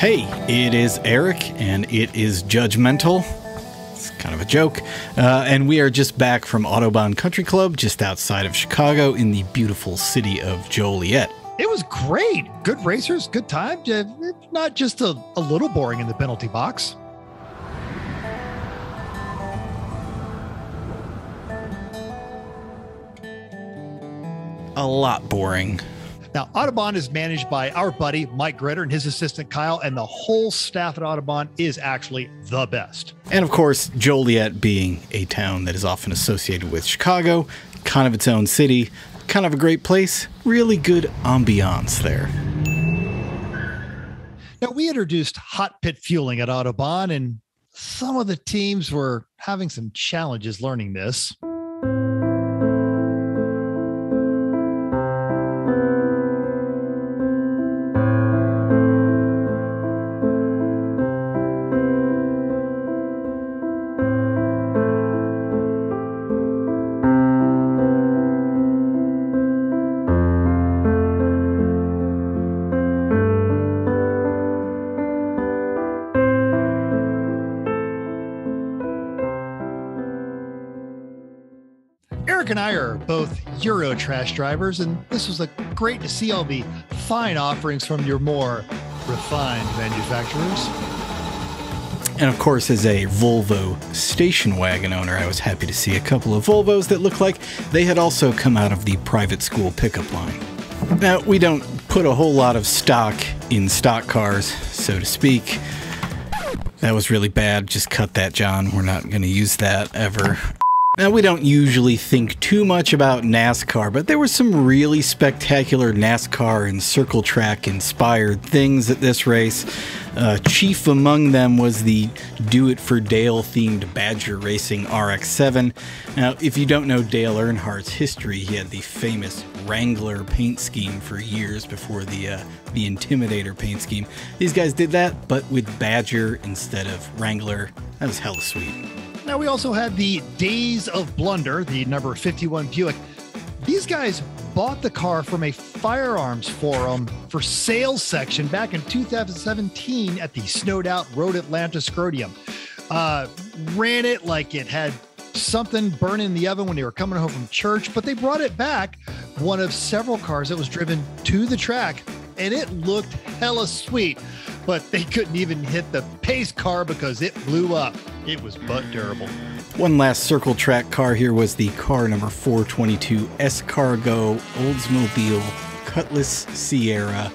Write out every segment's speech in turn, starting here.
Hey, it is Eric, and it is Judge-Mental. It's kind of a joke. Uh, and we are just back from Autobahn Country Club, just outside of Chicago, in the beautiful city of Joliet. It was great. Good racers, good time. Not just a, a little boring in the penalty box. A lot boring. Now, Autobahn is managed by our buddy Mike Gritter and his assistant Kyle, and the whole staff at Autobahn is actually the best. And of course, Joliet being a town that is often associated with Chicago, kind of its own city, kind of a great place, really good ambiance there. Now, we introduced hot pit fueling at Autobahn, and some of the teams were having some challenges learning this. And I are both Euro trash drivers, and this was a great to see all the fine offerings from your more refined manufacturers. And of course, as a Volvo station wagon owner, I was happy to see a couple of Volvos that looked like they had also come out of the private school pickup line. Now, we don't put a whole lot of stock in stock cars, so to speak. That was really bad. Just cut that, John. We're not going to use that ever. Now, we don't usually think too much about NASCAR, but there were some really spectacular NASCAR and circle track inspired things at this race. Uh, chief among them was the Do It for Dale themed Badger Racing RX 7. Now, if you don't know Dale Earnhardt's history, he had the famous Wrangler paint scheme for years before the, uh, the Intimidator paint scheme. These guys did that, but with Badger instead of Wrangler. That was hella sweet. Now, we also had the Days of Blunder, the number 51 Buick. These guys bought the car from a firearms forum for sales section back in 2017 at the snowed out Road Atlanta Scrotium. Uh, ran it like it had something burning in the oven when they were coming home from church, but they brought it back, one of several cars that was driven to the track, and it looked hella sweet. But they couldn't even hit the pace car because it blew up. It was butt durable. One last circle track car here was the car number 422 S Cargo Oldsmobile Cutlass Ciera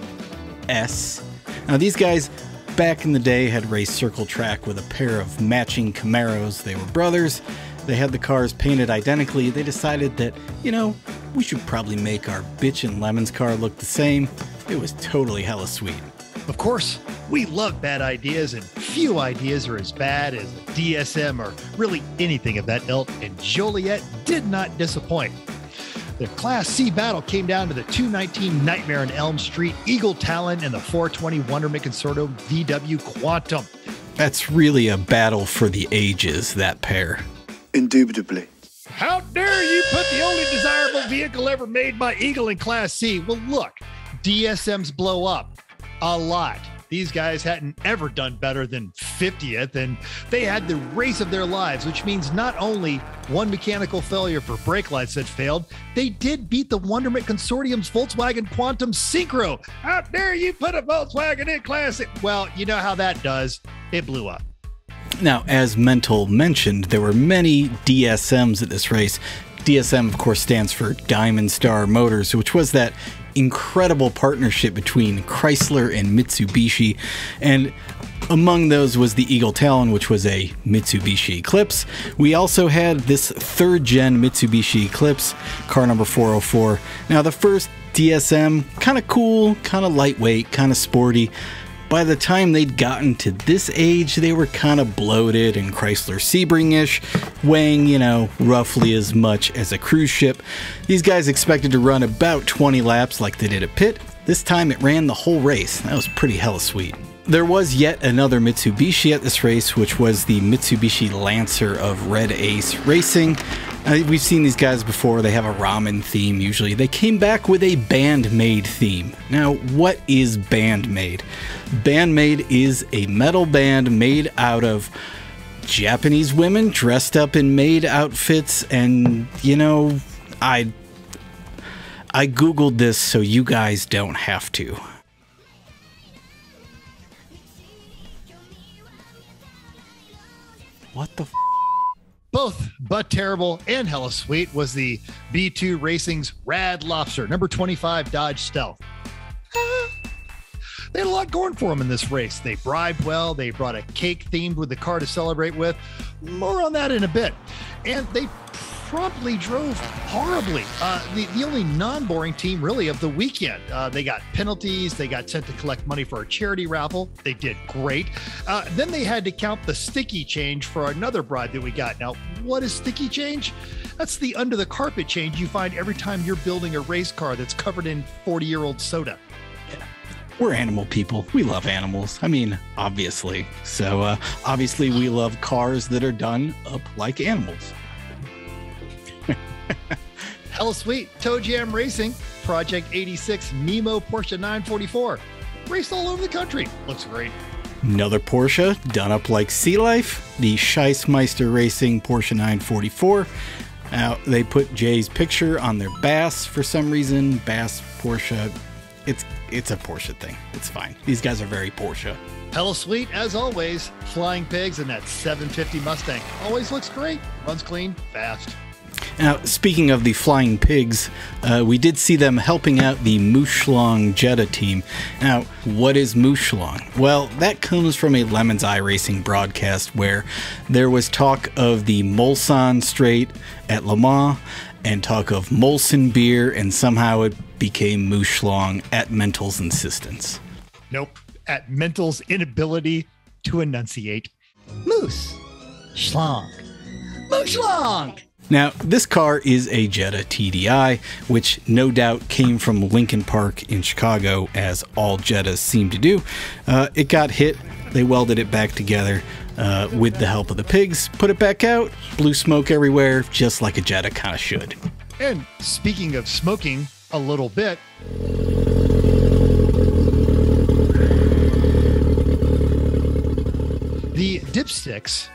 S. Now, these guys back in the day had raced circle track with a pair of matching Camaros. They were brothers. They had the cars painted identically. They decided that, you know, we should probably make our bitch and lemons car look the same. It was totally hella sweet. Of course, we love bad ideas, and few ideas are as bad as a DSM or really anything of that ilk, and Joliet did not disappoint. The Class C battle came down to the 219 Nightmare in Elm Street, Eagle Talon, and the 420 Wonderment Consortium VW Quantum. That's really a battle for the ages, that pair. Indubitably. How dare you put the only desirable vehicle ever made by Eagle in Class C? Well, look, DSMs blow up a lot. These guys hadn't ever done better than 50th, and they had the race of their lives, which means not only one mechanical failure for brake lights that failed, they did beat the Wonderment Consortium's Volkswagen Quantum Synchro. How dare you put a Volkswagen in Classic? Well, you know how that does. It blew up. Now, as Mental mentioned, there were many DSMs at this race. DSM, of course, stands for Diamond Star Motors, which was that incredible partnership between Chrysler and Mitsubishi. And among those was the Eagle Talon, which was a Mitsubishi Eclipse. We also had this third gen Mitsubishi Eclipse, car number 404. Now, the first DSM, kind of cool, kind of lightweight, kind of sporty. By the time they'd gotten to this age, they were kind of bloated and Chrysler Sebring ish, weighing, you know, roughly as much as a cruise ship. These guys expected to run about 20 laps like they did at Pitt. This time it ran the whole race. That was pretty hella sweet. There was yet another Mitsubishi at this race, which was the Mitsubishi Lancer of Red Ace Racing. Uh, we've seen these guys before. They have a ramen theme usually. They came back with a Band-Maid theme. Now, what is Band-Maid? Band-Maid is a metal band made out of Japanese women dressed up in maid outfits and, you know, I I googled this so you guys don't have to. What the f- Both But Terrible and Hella Sweet was the B2 Racing's Rad Lobster, number 25 Dodge Stealth. They had a lot going for them in this race. They bribed well. They brought a cake themed with the car to celebrate with. More on that in a bit. And they promptly drove horribly. Uh, the, the only non boring team, really, of the weekend. Uh, they got penalties. They got sent to collect money for a charity raffle. They did great. Uh, then they had to count the sticky change for another bribe that we got. Now, what is sticky change? That's the under the carpet change you find every time you're building a race car that's covered in 40 year old soda. We're animal people. We love animals. I mean, obviously. So, uh, obviously, we love cars that are done up like animals. Hella sweet. Toe Jam Racing, Project 86 Nemo Porsche 944. Raced all over the country. Looks great. Another Porsche done up like Sea Life, the Scheissmeister Racing Porsche 944. Now, they put Jay's picture on their Bass for some reason. Bass Porsche. It's it's a Porsche thing. It's fine. These guys are very Porsche. Hella sweet, as always. Flying Pigs and that 750 Mustang. Always looks great. Runs clean, fast. Now, speaking of the Flying Pigs, uh, we did see them helping out the Mooshlong Jetta team. Now, what is Mooshlong? Well, that comes from a Lemon's Eye Racing broadcast where there was talk of the Mulsanne Straight at Le Mans and talk of Molson beer, and somehow it became Mooshlong at Mental's insistence. Nope. At Mental's inability to enunciate. Moose. Schlong. Mooshlong. Now, this car is a Jetta TDI, which no doubt came from Lincoln Park in Chicago, as all Jettas seem to do. Uh, it got hit, they welded it back together uh, with the help of the pigs, put it back out, blew smoke everywhere, just like a Jetta kind of should. And speaking of smoking a little bit, the dipsticks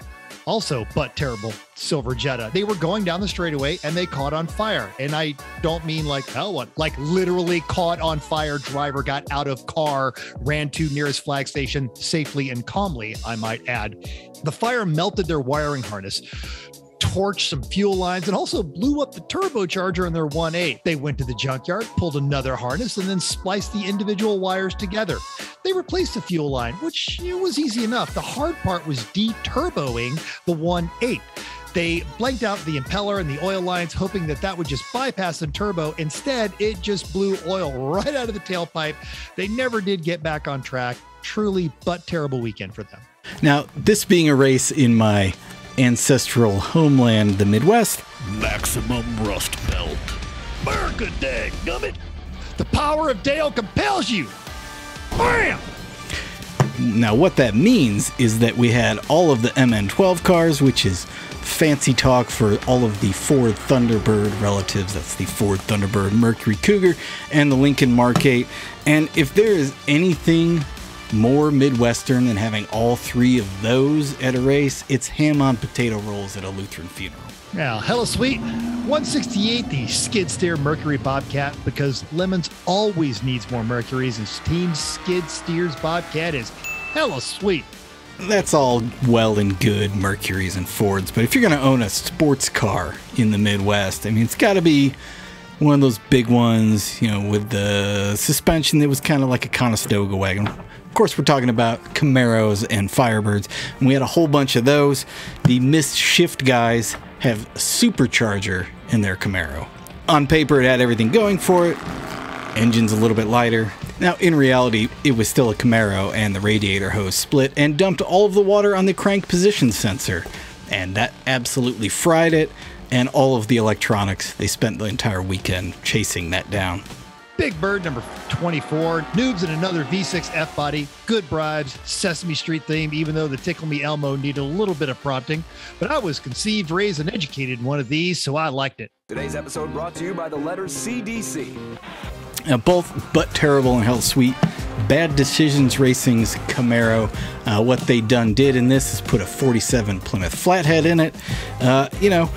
also but terrible silver jetta. They were going down the straightaway and they caught on fire. And i don't mean like oh, hell one like literally caught on fire. Driver got out of car ran to nearest flag station safely and calmly i might add. The fire melted their wiring harness torched some fuel lines and also blew up the turbocharger in their 1.8. They went to the junkyard, pulled another harness, and then spliced the individual wires together. They replaced the fuel line, which it was easy enough. The hard part was deturboing the 1.8. They blanked out the impeller and the oil lines, hoping that that would just bypass the turbo. Instead, it just blew oil right out of the tailpipe. They never did get back on track. Truly, but terrible weekend for them. Now, this being a race in my ancestral homeland, the Midwest, maximum rust belt. America Day, gummit. The power of Dale compels you. Bam! Now, what that means is that we had all of the MN12 cars, which is fancy talk for all of the Ford Thunderbird relatives. That's the Ford Thunderbird Mercury Cougar and the Lincoln Mark 8. And if there is anything more Midwestern than having all three of those at a race, it's ham on potato rolls at a Lutheran funeral. Now, hella sweet. 168, the skid steer Mercury Bobcat, because Lemons always needs more Mercuries, and Team Skid Steers Bobcat is hella sweet. That's all well and good, Mercuries and Fords, but if you're going to own a sports car in the Midwest, I mean, it's got to be one of those big ones, you know, with the suspension that was kind of like a Conestoga wagon. Of course, we're talking about Camaros and Firebirds, and we had a whole bunch of those. The Mist Shift guys have a supercharger in their Camaro. On paper, it had everything going for it. Engine's a little bit lighter. Now, in reality, it was still a Camaro, and the radiator hose split and dumped all of the water on the crank position sensor. And that absolutely fried it, and all of the electronics. They spent the entire weekend chasing that down. Big Bird number 24, Noobs in another V6 F body, good bribes, Sesame Street theme, even though the Tickle Me Elmo needed a little bit of prompting. But I was conceived, raised, and educated in one of these, so I liked it. Today's episode brought to you by the letters CDC. Now, both But Terrible and Hell Sweet, Bad Decisions Racing's Camaro. Uh, what they done did in this is put a 47 Plymouth Flathead in it. Uh, you know,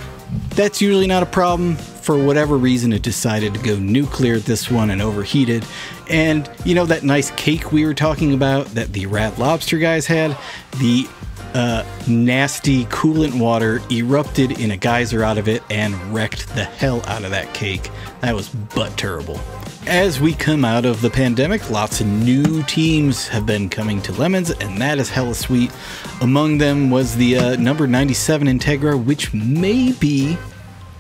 that's usually not a problem. For whatever reason, it decided to go nuclear at this one and overheated. And you know that nice cake we were talking about that the Rat Lobster guys had? The uh, nasty coolant water erupted in a geyser out of it and wrecked the hell out of that cake. That was butt terrible. As we come out of the pandemic, lots of new teams have been coming to Lemons, and that is hella sweet. Among them was the uh, number 97 Integra, which maybe,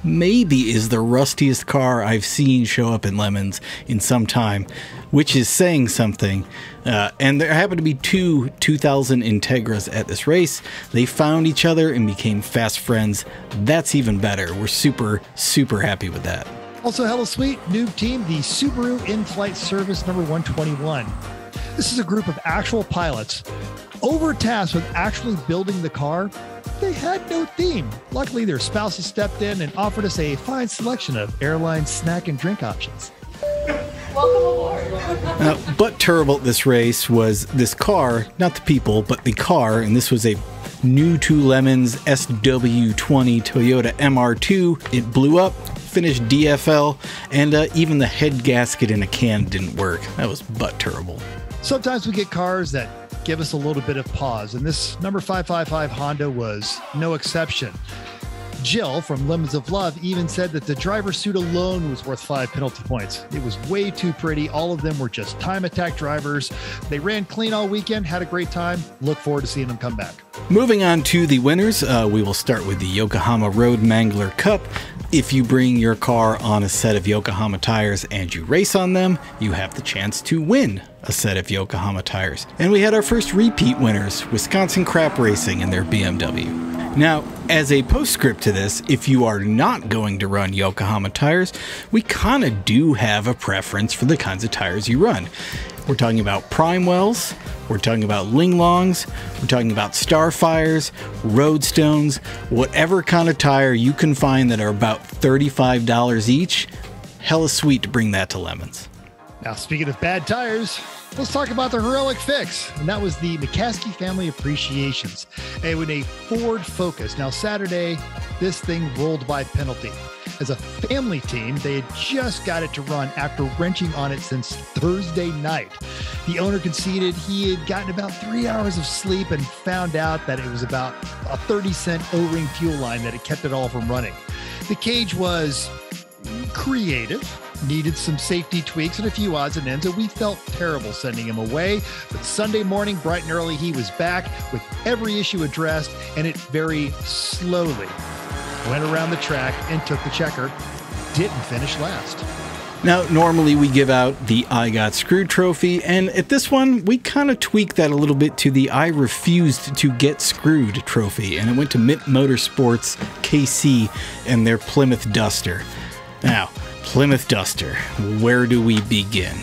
maybe is the rustiest car I've seen show up in Lemons in some time, which is saying something. Uh, and there happened to be two 2000 Integras at this race. They found each other and became fast friends. That's even better. We're super, super happy with that. Also, hello, sweet new team, the Subaru In Flight Service number 121. This is a group of actual pilots overtasked with actually building the car they had no theme. Luckily, their spouses stepped in and offered us a fine selection of airline snack and drink options. Welcome aboard. Uh, but terrible at this race was this car, not the people, but the car, and this was a new Two Lemons SW20 Toyota MR2. It blew up, finished DFL, and uh, even the head gasket in a can didn't work. That was butt terrible. Sometimes we get cars that give us a little bit of pause. And this number 555 Honda was no exception. Jill from Lemons of Love even said that the driver's suit alone was worth five penalty points. It was way too pretty. All of them were just time attack drivers. They ran clean all weekend, had a great time. Look forward to seeing them come back. Moving on to the winners, uh, we will start with the Yokohama Road Mangler Cup. If you bring your car on a set of Yokohama tires and you race on them, you have the chance to win a set of Yokohama tires. And we had our first repeat winners, Wisconsin Crap Racing and their BMW. Now, as a postscript to this, if you are not going to run Yokohama tires, we kind of do have a preference for the kinds of tires you run. We're talking about Primewells. we're talking about Linglongs, we're talking about Starfires, Roadstones, whatever kind of tire you can find that are about $35 each. Hella sweet to bring that to Lemons. Now, speaking of bad tires, let's talk about the heroic fix. And that was the McCaskey Family Appreciations. And with a Ford Focus. Now, Saturday, this thing rolled by penalty. As a family team, they had just got it to run after wrenching on it since Thursday night. The owner conceded he had gotten about three hours of sleep and found out that it was about a 30 cent O ring fuel line that had kept it all from running. The cage was creative, needed some safety tweaks and a few odds and ends, and we felt terrible sending him away. But Sunday morning, bright and early, he was back with every issue addressed, and it very slowly went around the track and took the checker. Didn't finish last. Now, normally we give out the I Got Screwed trophy, and at this one, we kind of tweaked that a little bit to the I Refused to Get Screwed trophy, and it went to Mint Motorsports KC and their Plymouth Duster. Now, Plymouth Duster, where do we begin?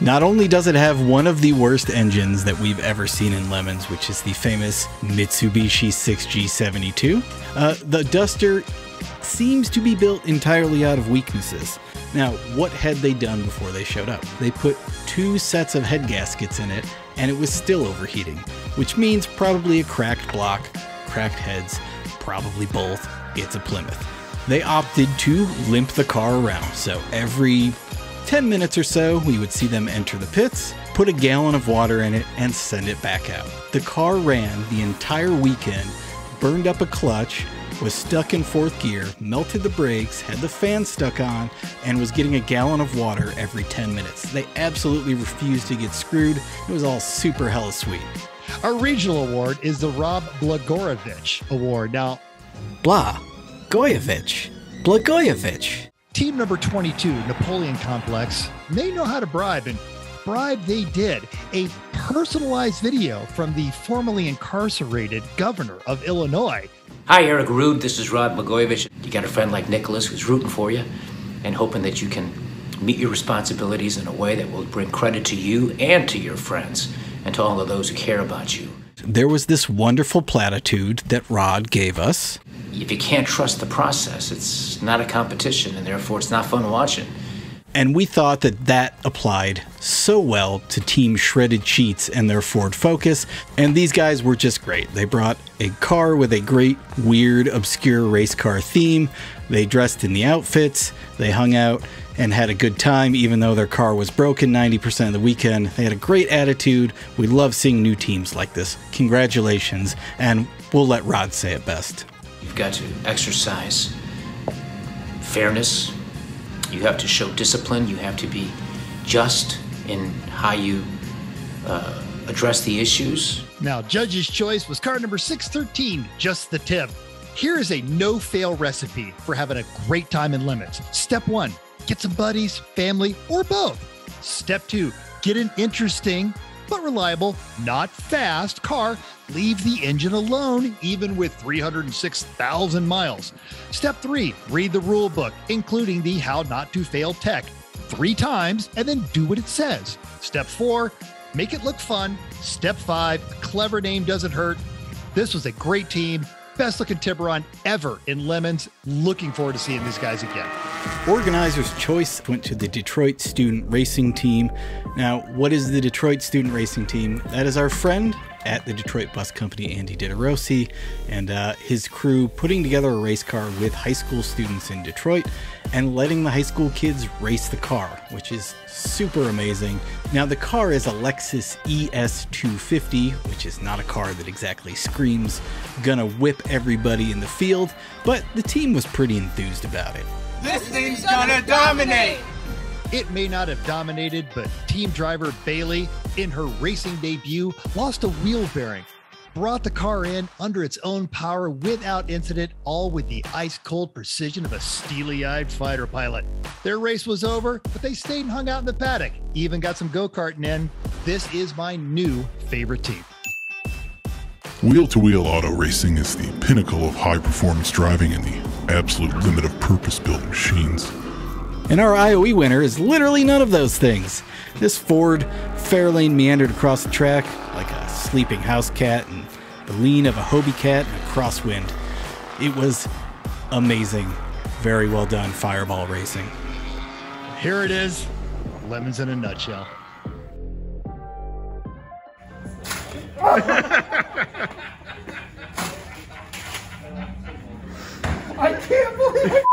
Not only does it have one of the worst engines that we've ever seen in Lemons, which is the famous Mitsubishi 6G72, uh, the Duster seems to be built entirely out of weaknesses. Now, what had they done before they showed up? They put two sets of head gaskets in it, and it was still overheating, which means probably a cracked block, cracked heads, probably both. It's a Plymouth. They opted to limp the car around, so every 10 minutes or so, we would see them enter the pits, put a gallon of water in it, and send it back out. The car ran the entire weekend, burned up a clutch, was stuck in fourth gear, melted the brakes, had the fan stuck on, and was getting a gallon of water every 10 minutes. They absolutely refused to get screwed. It was all super hella sweet. Our regional award is the Rod Blagojevich Award. Now, Blah. Goyevich. Blagojevich. Team number 22, Napoleon Complex, they know how to bribe, and bribe they did. A personalized video from the formerly incarcerated governor of Illinois. Hi, Eric Rood. This is Rod Blagojevich. You got a friend like Nicholas who's rooting for you and hoping that you can meet your responsibilities in a way that will bring credit to you and to your friends and to all of those who care about you. There was this wonderful platitude that Rod gave us. If you can't trust the process, it's not a competition and therefore it's not fun watching. And we thought that that applied so well to Team Shredded Sheets and their Ford Focus. And these guys were just great. They brought a car with a great, weird, obscure race car theme. They dressed in the outfits. They hung out and had a good time, even though their car was broken 90% of the weekend. They had a great attitude. We love seeing new teams like this. Congratulations. And we'll let Rod say it best. You've got to exercise fairness. You have to show discipline. You have to be just in how you uh, address the issues. Now, judge's choice was card number 613, just the tip. Here is a no fail recipe for having a great time in limits. Step one, get some buddies, family, or both. Step two, get an interesting but reliable, not fast car. Leave the engine alone, even with 306,000 miles. Step three, read the rule book, including the How Not to Fail Tech, three times, and then do what it says. Step four, make it look fun. Step five, clever name doesn't hurt. This was a great team. Best looking Tiburon ever in Lemons. Looking forward to seeing these guys again. Organizer's choice went to the Detroit Student Racing Team. Now, what is the Detroit Student Racing Team? That is our friend at the Detroit Bus Company, Andy Didorosi, and uh, his crew putting together a race car with high school students in Detroit and letting the high school kids race the car, which is super amazing. Now, the car is a Lexus ES250, which is not a car that exactly screams, gonna whip everybody in the field, but the team was pretty enthused about it. This thing's gonna dominate! It may not have dominated, but team driver Bailey, in her racing debut, lost a wheel bearing, brought the car in under its own power without incident, all with the ice cold precision of a steely eyed fighter pilot. Their race was over, but they stayed and hung out in the paddock, even got some go karting in. This is my new favorite team. Wheel to wheel auto racing is the pinnacle of high performance driving and the absolute limit of purpose built machines. And our IOE winner is literally none of those things. This Ford Fairlane meandered across the track like a sleeping house cat and the lean of a Hobie cat in a crosswind. It was amazing. Very well done, Fireball Racing. Here it is Lemons in a nutshell. I can't believe I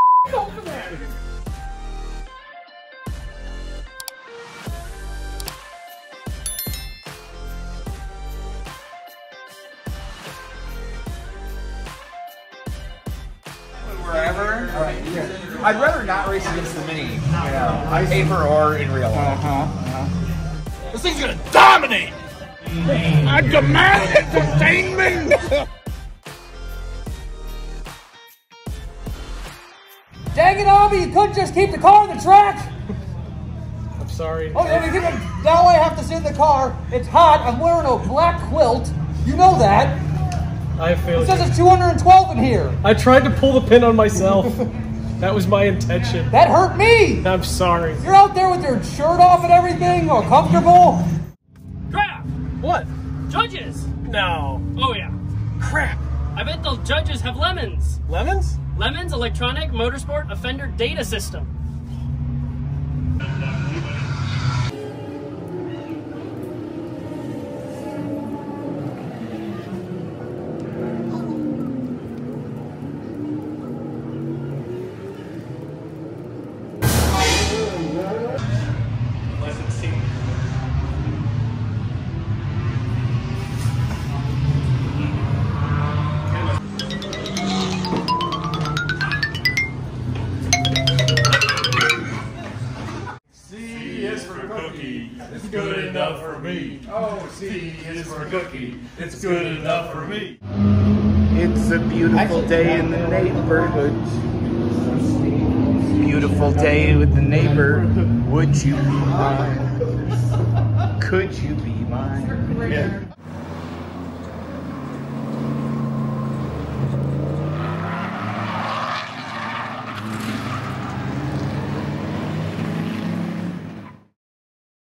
Wherever. I'd rather not race against the mini, you know, paper or in real life. Uh-huh, Uh-huh. This thing's gonna dominate! I demand entertainment! Dang it, Abby, you couldn't just keep the car on the track! I'm sorry. Oh, I mean, give it- now I have to sit in the car. It's hot. I'm wearing a black quilt. You know that. I It failed. says it's 212 in here. I tried to pull the pin on myself. that was my intention. That hurt me. I'm sorry. You're out there with your shirt off and everything, all comfortable. Draft! What? Judges! No. Oh yeah. Crap. I bet the judges have lemons. Lemons? Lemons Electronic Motorsport Offender Data System. Me. Oh, C is for cookie. It's good enough for me. It's a beautiful day in the neighborhood. Beautiful day with the neighbor. Would you be mine? Could you be mine?